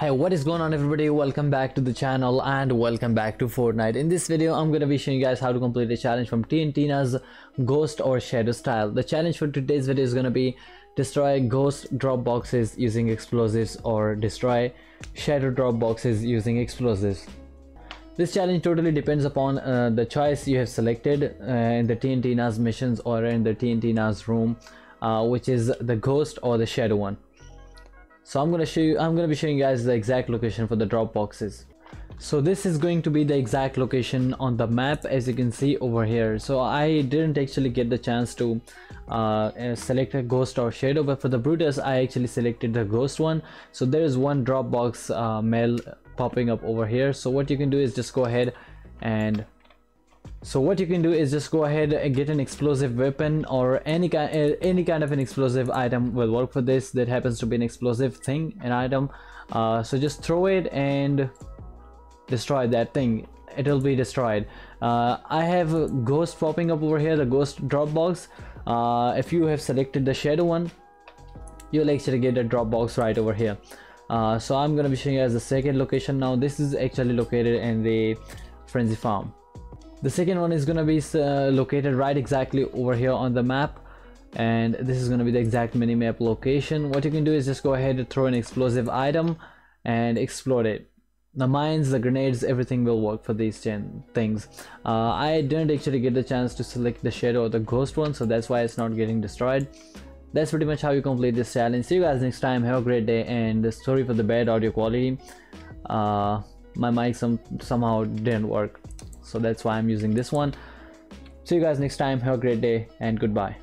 Hey what is going on everybody? Welcome back to the channel and welcome back to Fortnite. In this video I'm gonna be showing you guys how to complete a challenge from TNTina's ghost or shadow style. The challenge for today's video is gonna be destroy ghost drop boxes using explosives or destroy shadow drop boxes using explosives. This challenge totally depends upon uh, the choice you have selected uh, in the TNTina's missions or in the TNTina's room uh, which is the ghost or the shadow one so i'm to show you i'm to be showing you guys the exact location for the drop boxes. So this is going to be the exact location on the map as you can see over here. So i didn't actually get the chance to uh, uh, select a ghost or shadow but for the brutus i actually selected the ghost one. So there is one drop box uh, mail popping up over here. So what you can do is just go ahead and so what you can do is just go ahead and get an explosive weapon or any kind uh, any kind of an explosive item will work for this. That happens to be an explosive thing an item. Uh, so just throw it and destroy that thing. It'll be destroyed. Uh, I have a ghost popping up over here the ghost drop box uh, if you have selected the shadow one you'll actually get a drop box right over here. Uh, so I'm gonna be showing you as the second location. Now this is actually located in the frenzy farm the second one is gonna be uh, located right exactly over here on the map. And this is going to be the exact minimap location. What you can do is just go ahead and throw an explosive item and explode it. The mines the grenades everything will work for these 10 things. Uh, i didn't actually get the chance to select the shadow or the ghost one so that's why it's not getting destroyed. That's pretty much how you complete this challenge. See you guys next time. Have a great day and the sorry for the bad audio quality uh, my mic some somehow didn't work so that's why i'm using this one. See you guys next time. Have a great day and goodbye